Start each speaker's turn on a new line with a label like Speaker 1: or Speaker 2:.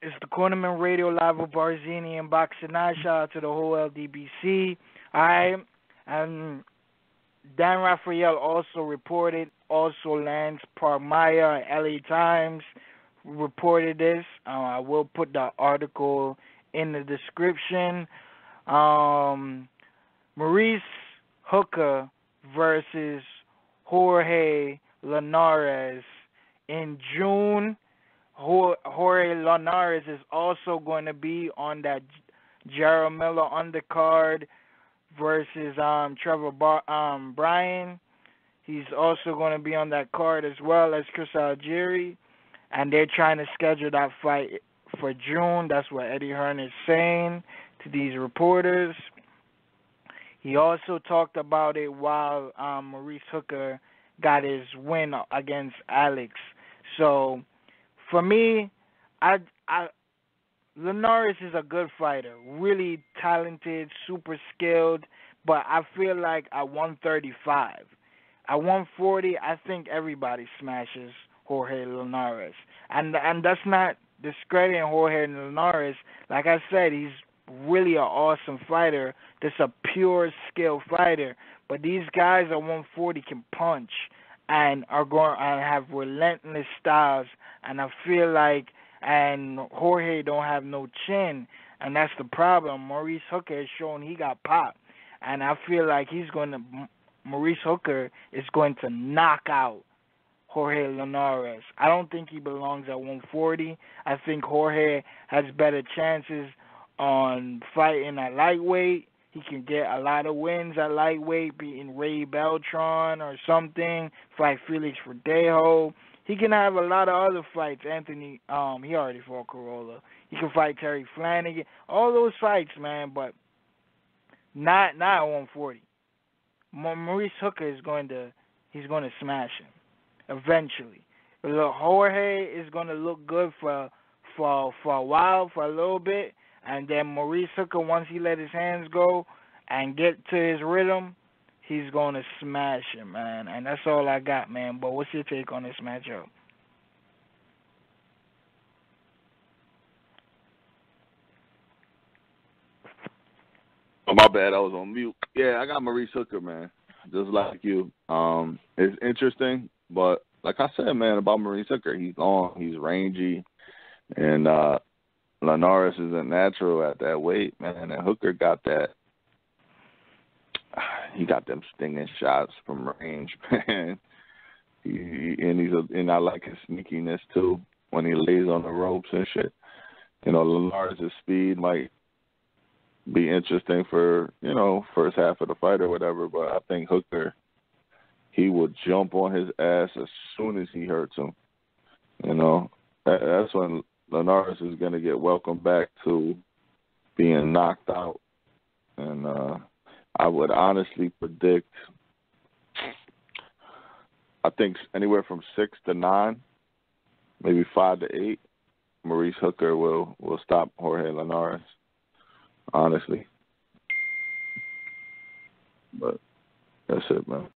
Speaker 1: it's the Cornermen Radio Live with Barzini and Boxing Night. Shout out to the whole LDBC. I And Dan Rafael also reported, also Lance Pugmire, LA Times reported this. Uh, I will put the article in the description. Um, Maurice Hooker versus Jorge Linares in June. Jorge Linares is also going to be on that Jarrell Miller undercard versus um, Trevor Bar- um, Bryan. He's also going to be on that card as well as Chris Algieri, and they're trying to schedule that fight for June. That's what Eddie Hearn is saying to these reporters. He also talked about it while um, Maurice Hooker got his win against Alex. So, for me, I I Linares is a good fighter, really talented, super skilled, but I feel like at 135, at 140, I think everybody smashes Jorge Linares, and and that's not discrediting Jorge Linares. Like I said, he's really an awesome fighter. Just a pure skill fighter. But these guys at 140 can punch and are going and have relentless styles. And I feel like and Jorge don't have no chin, and that's the problem. Maurice Hooker has shown he got pop, and I feel like he's going to Maurice Hooker is going to knock out Jorge Linares. I don't think he belongs at 140. I think Jorge has better chances on fighting at lightweight. He can get a lot of wins at lightweight, beating Ray Beltran or something, fight Felix Verdejo. He can have a lot of other fights. Anthony, um, he already fought Crolla. He can fight Terry Flanagan. All those fights, man, but not not 140. Maurice Hooker is going to he's going to smash him eventually. Look, Jorge is going to look good for for for a while, for a little bit, and then Maurice Hooker once he let his hands go and get to his rhythm, he's going to smash him, man. And that's all I got, man. But what's your take on this matchup?
Speaker 2: Oh, my bad. I was on mute. Yeah, I got Maurice Hooker, man. Just like you. Um, it's interesting, but like I said, man, about Maurice Hooker, he's long, he's rangy, and uh Linares isn't natural at that weight, man. And Hooker got that he got them stinging shots from range, man. He and he's a, and I like his sneakiness too when he lays on the ropes and shit. You know, Linares' speed might be interesting for you know first half of the fight or whatever, but I think Hooker he will jump on his ass as soon as he hurts him. You know, that's when Linares is going to get welcomed back to being knocked out, and uh I would honestly predict. I think anywhere from six to nine, maybe five to eight. Maurice Hooker will will stop Jorge Linares. Honestly, but that's it, man.